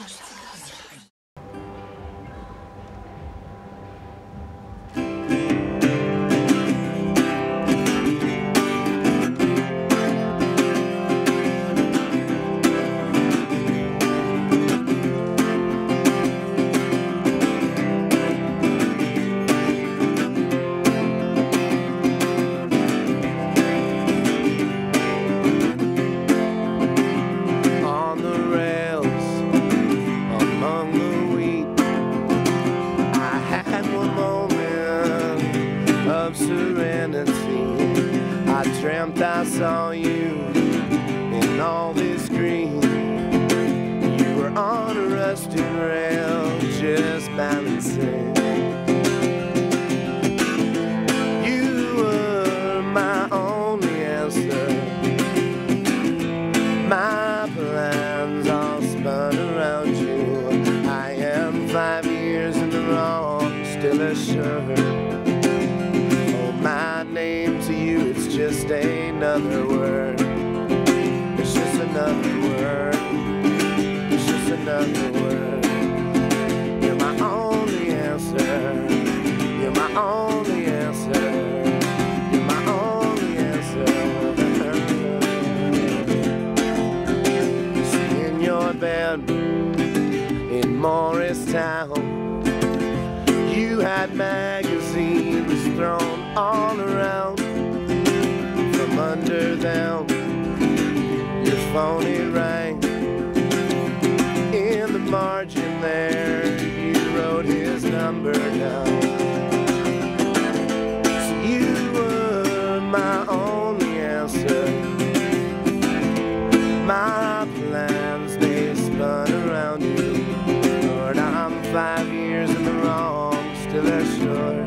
on serenity. I dreamt I saw you in all this green. You were on a rusted rail, just balancing. You were my only answer. My plans all spun around you. I am five years in the wrong, still assured. Just another word. It's just another word. It's just another word. You're my only answer. You're my only answer. You're my only answer. in your bed in Morristown. You had magazines phony rang. In the margin there, you wrote his number down. So you were my only answer. My plans, they spun around you. Lord, I'm five years in the wrong, still as sure.